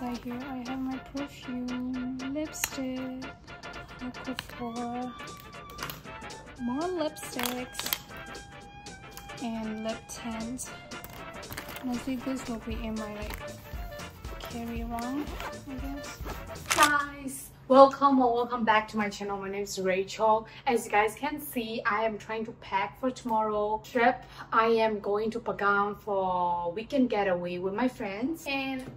Inside here I have my perfume, lipstick, Aquaphor, more lipsticks, and lip tint. Mostly this will be in my like carry around, I guess. Guys, welcome or welcome back to my channel. My name is Rachel. As you guys can see, I am trying to pack for tomorrow trip. I am going to Bagan for weekend getaway with my friends and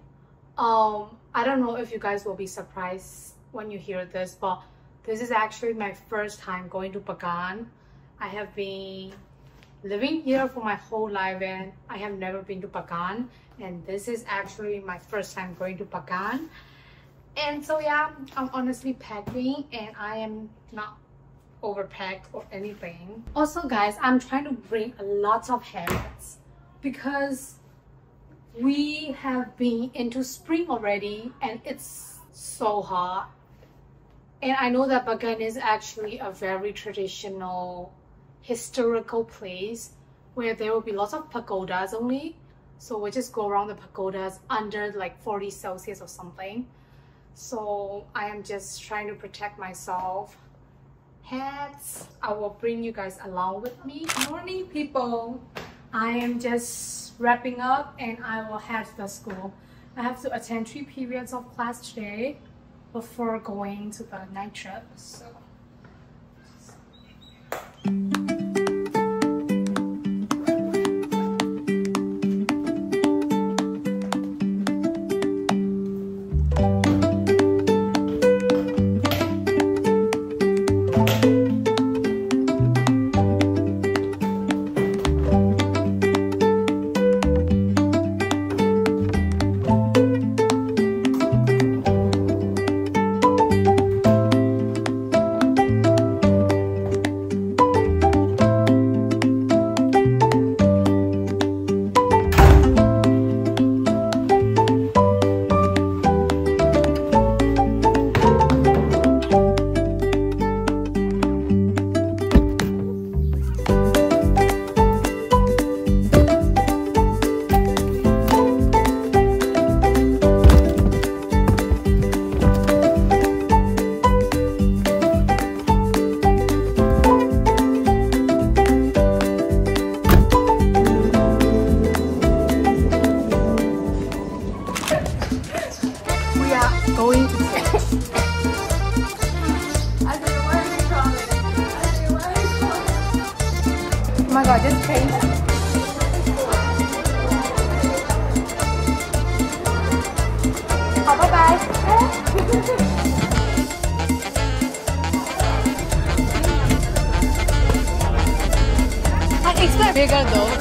um I don't know if you guys will be surprised when you hear this, but this is actually my first time going to Bagan. I have been living here for my whole life and I have never been to Bagan and this is actually my first time going to Bagan and so yeah I'm honestly packing and I am not overpacked or anything. Also guys I'm trying to bring a lot of hats because we have been into spring already and it's so hot and I know that bagan is actually a very traditional historical place where there will be lots of pagodas only. So we just go around the pagodas under like 40 Celsius or something. So I am just trying to protect myself. Hats, I will bring you guys along with me. Morning people! I am just wrapping up and I will head to the school. I have to attend three periods of class today before going to the night trip. So. My god, just taste. Oh, bye bye. I expect bigger though,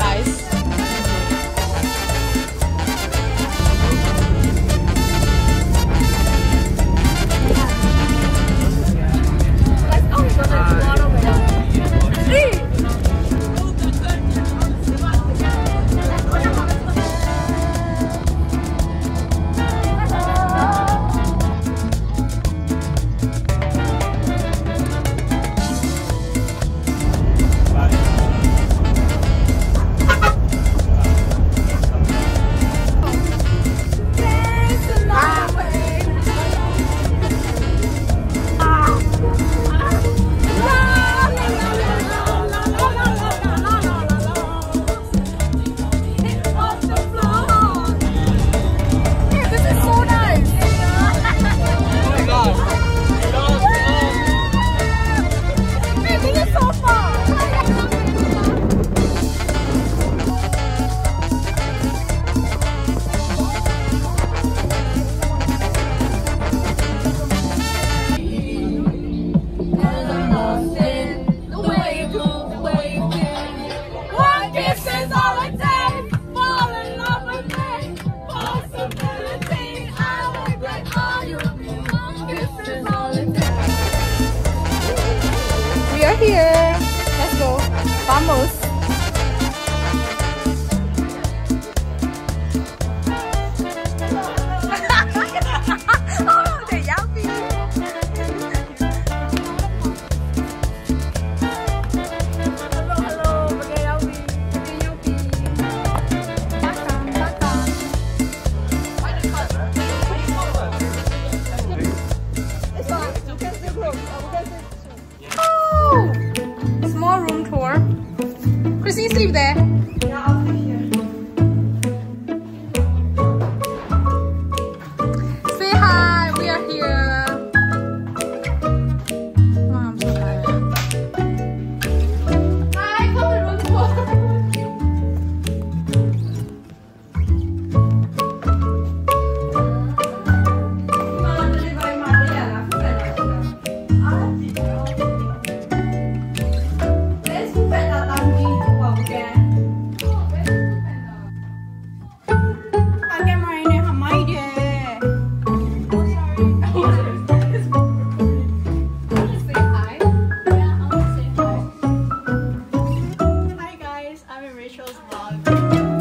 having Rachel's vlog.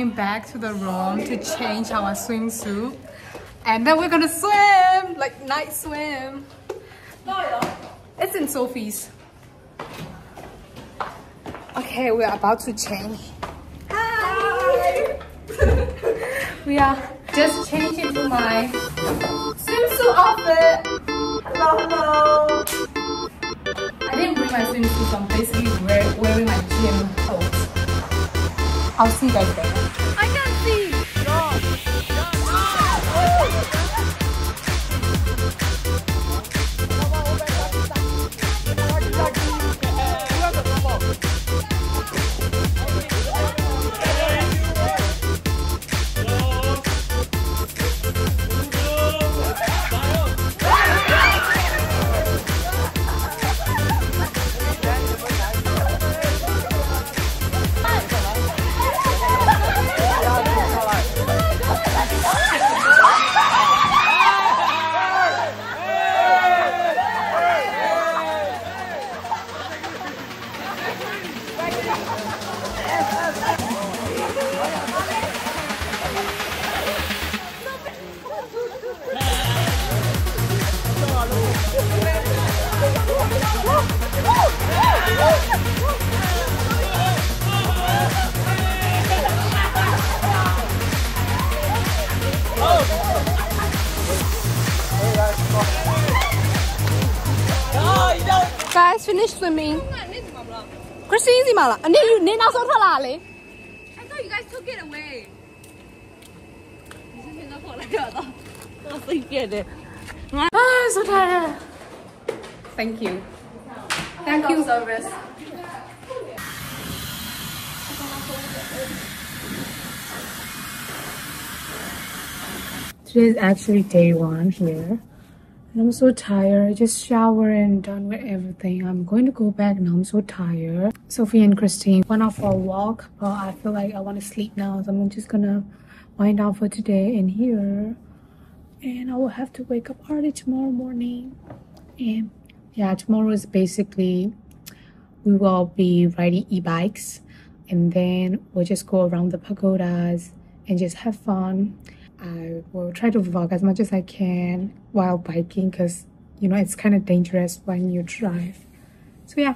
Going back to the room to change our swimsuit. And then we're gonna swim! Like night swim. It's in Sophie's. Okay, we are about to change. Hi! we are just changing to my swimsuit outfit. Hello, hello. I didn't bring my swimsuit, so I'm basically wear, wearing my gym clothes. I'll see you guys there. swimming. Christine's Imala. And then you so I thought you guys took it away. ah, so tired. Thank you. Thank you, service. Today is actually day one here. And I'm so tired. I just showered and done with everything. I'm going to go back now. I'm so tired. Sophie and Christine went out for a walk, but I feel like I want to sleep now. So I'm just gonna wind down for today in here. And I will have to wake up early tomorrow morning. And yeah, tomorrow is basically we will be riding e-bikes and then we'll just go around the pagodas and just have fun. I will try to vlog as much as I can while biking because you know it's kind of dangerous when you drive. So yeah.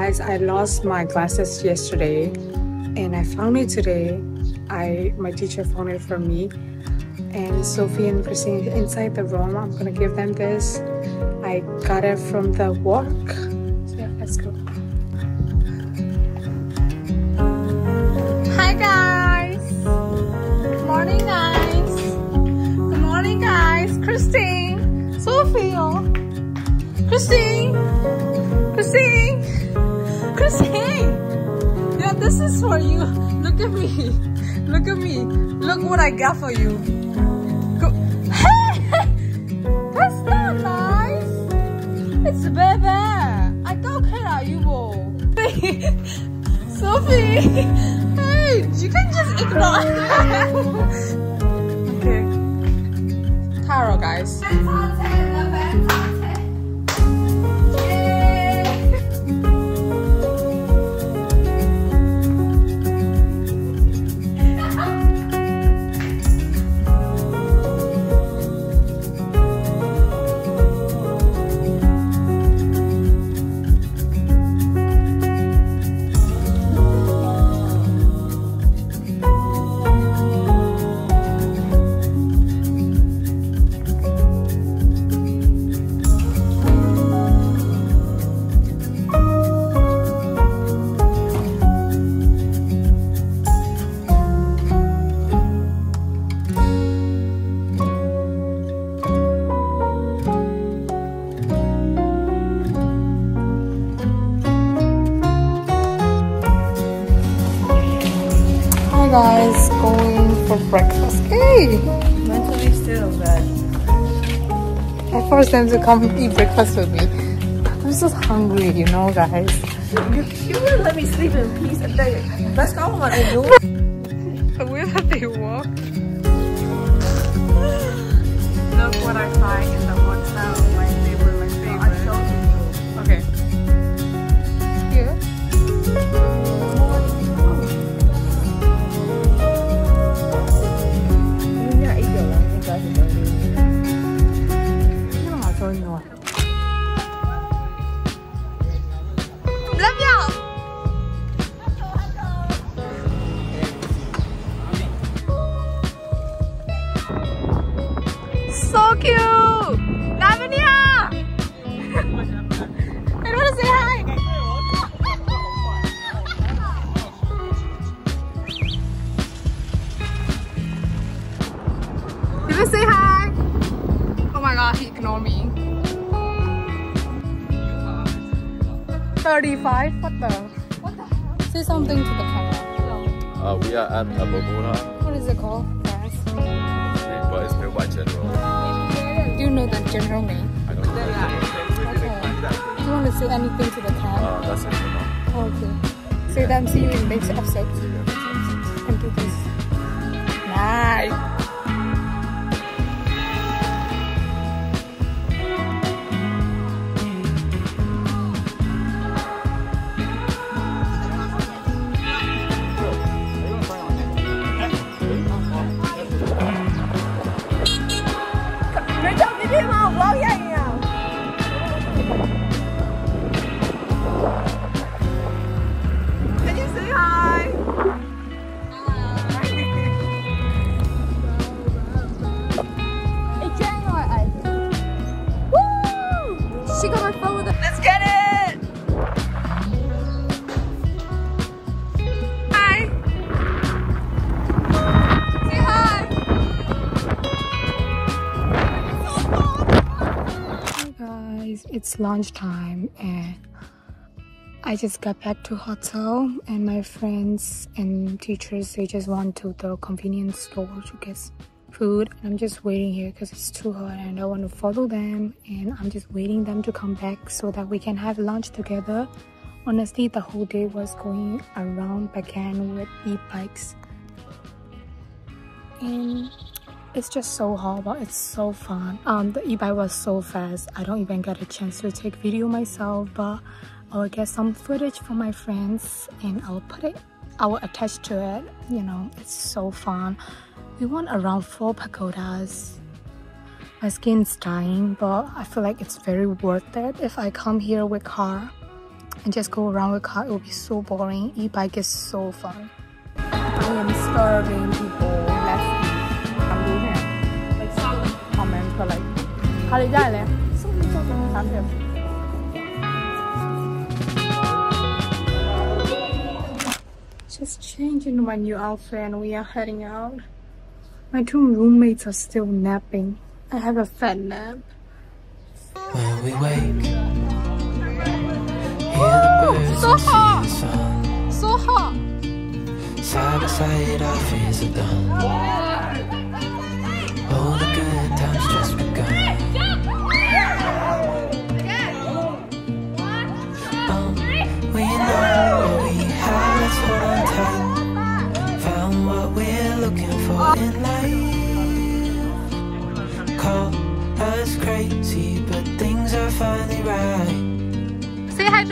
Guys, I lost my glasses yesterday and I found it today. I my teacher found it for me. And Sophie and Christine inside the room. I'm gonna give them this. I got it from the work. For you. Look at me. Look at me. Look what I got for you. Go. Hey! That's not nice. It's a baby. I don't care you all? Sophie. Hey, you can just ignore. okay. Carol, guys. Going for breakfast. Hey! Mentally still, but I forced them to come eat breakfast with me. I'm just hungry, you know, guys. you, you will let me sleep in peace and then let's go on and do The way that they walk. Look what I find in the So something to the camera. Uh, we are at Bermuda, What is it called? But it's built by General. Do you know the general name? I don't know. Okay. Do you want to say anything to the camera? Uh, that's it for now. Okay. So then see you in next episode. Thank you guys. Nice. Can lunchtime and I just got back to hotel and my friends and teachers they just went to the convenience store to get food and I'm just waiting here because it's too hot and I want to follow them and I'm just waiting them to come back so that we can have lunch together. Honestly, the whole day was going around Bagan with e-bikes and it's just so hot but it's so fun. Um the e-bike was so fast. I don't even get a chance to take video myself but i'll get some footage from my friends and i'll put it i will attach to it. You know it's so fun. We went around four pagodas. My skin's dying but i feel like it's very worth it. If i come here with car and just go around with car it will be so boring. E-bike is so fun. I am starving people คาริได้เลยสามเดือน Just changing my new outfit and we are heading out. My two roommates are still napping. I have a fat nap. When we wake, hear the birds so and see hot. the sun. So hot! Side by side, our fears are done. All the good times just begun.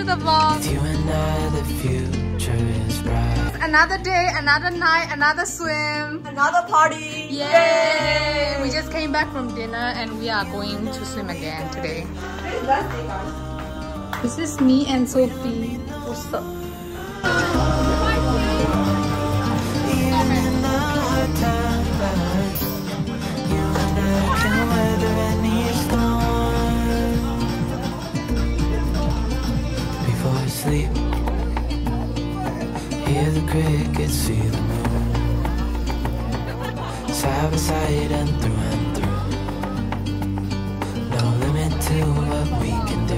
The vlog. With you and I, the future is bright. Another day, another night, another swim. Another party! Yay! We just came back from dinner and we are going to swim again today. This is me and Sophie. What's up? Side by side and through and through. No limit to what we can do.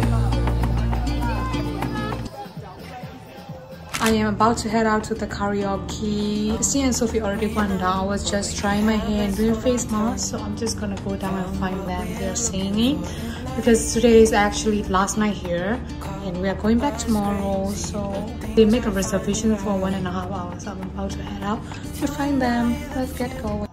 I am about to head out to the karaoke. Christy and Sophie already went down. I was just trying my hair and doing face mask. So I'm just gonna go down and find them. They're singing because today is actually last night here and we are going back tomorrow. So they make a reservation for one and a half hours. I'm about to head out to find them. Let's get going.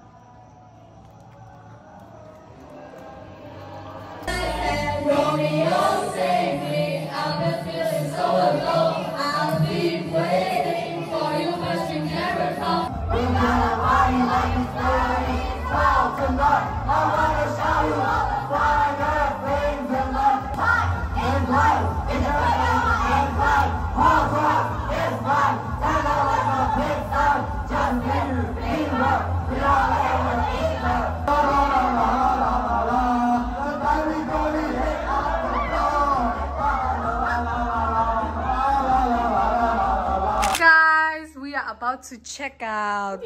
To check out.